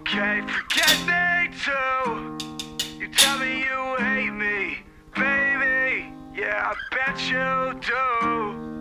Okay, forget me too. You tell me you hate me, baby. Yeah, I bet you do.